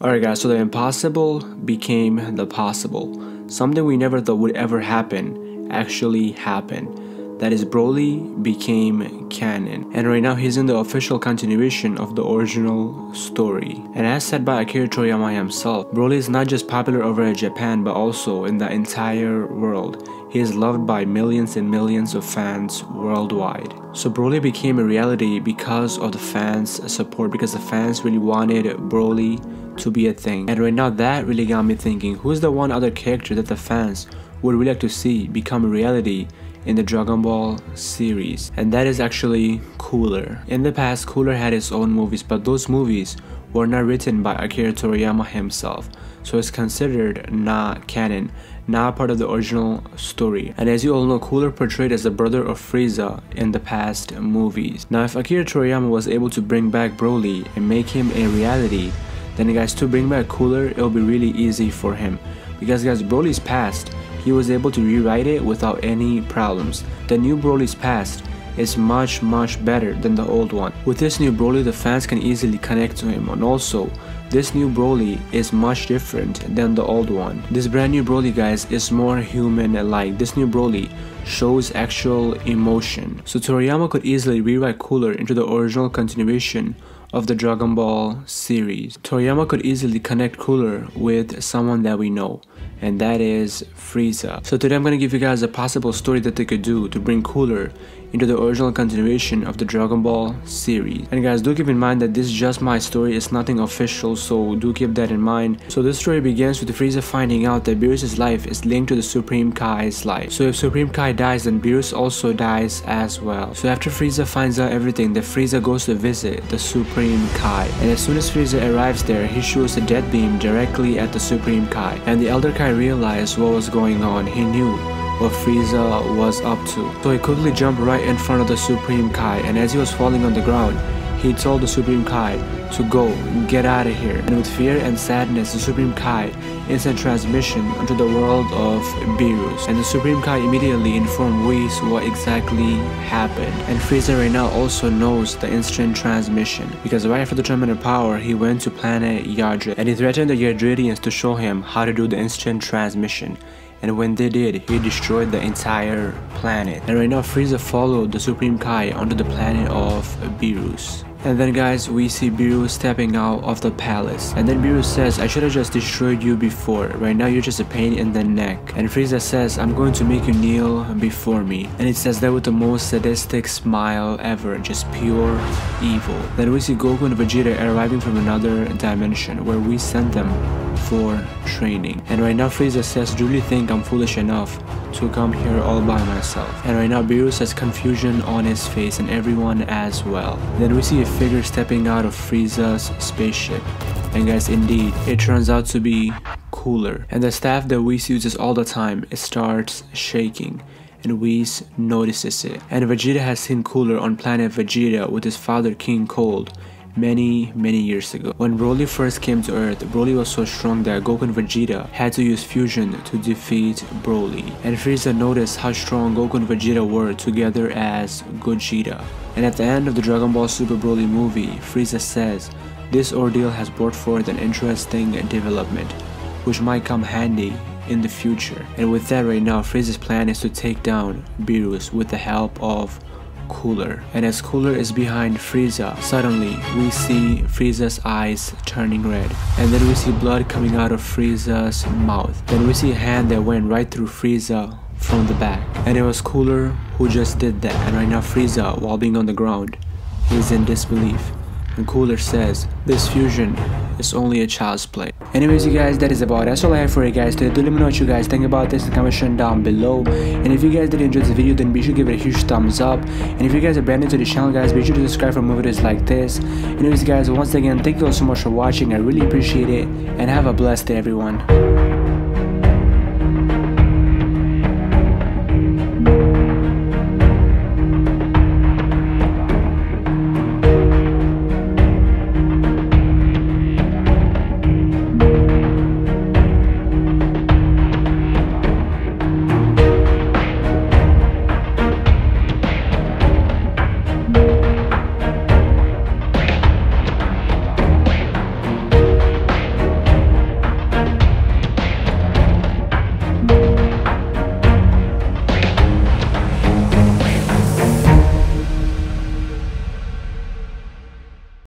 Alright guys, so the impossible became the possible. Something we never thought would ever happen actually happened. That is Broly became canon. And right now he's in the official continuation of the original story. And as said by Akira Toriyama himself, Broly is not just popular over in Japan but also in the entire world. He is loved by millions and millions of fans worldwide. So Broly became a reality because of the fans' support, because the fans really wanted Broly to be a thing. And right now that really got me thinking, who's the one other character that the fans would really like to see become a reality in the Dragon Ball series? And that is actually Cooler. In the past, Cooler had his own movies, but those movies were not written by Akira Toriyama himself, so it's considered not canon, not part of the original story. And as you all know, Cooler portrayed as the brother of Frieza in the past movies. Now if Akira Toriyama was able to bring back Broly and make him a reality, then guys to bring back Cooler it'll be really easy for him because guys Broly's past he was able to rewrite it without any problems. The new Broly's past is much much better than the old one. With this new Broly the fans can easily connect to him and also this new Broly is much different than the old one. This brand new Broly guys is more human-like. This new Broly shows actual emotion. So Toriyama could easily rewrite Cooler into the original continuation of the Dragon Ball series. Toriyama could easily connect Cooler with someone that we know, and that is Frieza. So today I'm gonna give you guys a possible story that they could do to bring Cooler into the original continuation of the Dragon Ball series. And guys, do keep in mind that this is just my story, it's nothing official, so do keep that in mind. So this story begins with Frieza finding out that Beerus' life is linked to the Supreme Kai's life. So if Supreme Kai dies, then Beerus also dies as well. So after Frieza finds out everything, then Frieza goes to visit the Supreme Kai. And as soon as Frieza arrives there, he shoots a death beam directly at the Supreme Kai. And the Elder Kai realized what was going on. He knew what Frieza was up to. So he quickly jumped right in front of the Supreme Kai and as he was falling on the ground, he told the Supreme Kai to go, get out of here. And with fear and sadness, the Supreme Kai instant transmission into the world of Beerus. And the Supreme Kai immediately informed Whis what exactly happened. And Frieza right now also knows the instant transmission. Because right after the tournament of power, he went to planet Yardrat. And he threatened the Yardratians to show him how to do the instant transmission and when they did, he destroyed the entire planet. And right now Frieza followed the Supreme Kai onto the planet of Beerus. And then guys, we see Beerus stepping out of the palace. And then Beerus says, I should have just destroyed you before. Right now you're just a pain in the neck. And Frieza says, I'm going to make you kneel before me. And it says that with the most sadistic smile ever, just pure evil. Then we see Goku and Vegeta arriving from another dimension where we sent them for training. And right now Frieza says, do you really think I'm foolish enough to come here all by myself? And right now Beerus has confusion on his face and everyone as well. Then we see a figure stepping out of Frieza's spaceship. And guys, indeed, it turns out to be Cooler. And the staff that Whis uses all the time, starts shaking and Whis notices it. And Vegeta has seen Cooler on planet Vegeta with his father King Cold many many years ago. When Broly first came to Earth, Broly was so strong that Goku and Vegeta had to use fusion to defeat Broly. And Frieza noticed how strong Goku and Vegeta were together as Gogeta. And at the end of the Dragon Ball Super Broly movie, Frieza says, this ordeal has brought forth an interesting development, which might come handy in the future. And with that right now, Frieza's plan is to take down Beerus with the help of Cooler. And as Cooler is behind Frieza, suddenly we see Frieza's eyes turning red. And then we see blood coming out of Frieza's mouth. Then we see a hand that went right through Frieza from the back. And it was Cooler who just did that. And right now Frieza, while being on the ground, is in disbelief. And Cooler says, this fusion is only a child's play. Anyways you guys, that is about it. That's all I have for you guys today. Do let me know what you guys think about this in the comment down below. And if you guys did enjoy this video, then be sure to give it a huge thumbs up. And if you guys are brand new to the channel guys, be sure to subscribe for more videos like this. Anyways guys, once again, thank you all so much for watching. I really appreciate it. And have a blessed day everyone.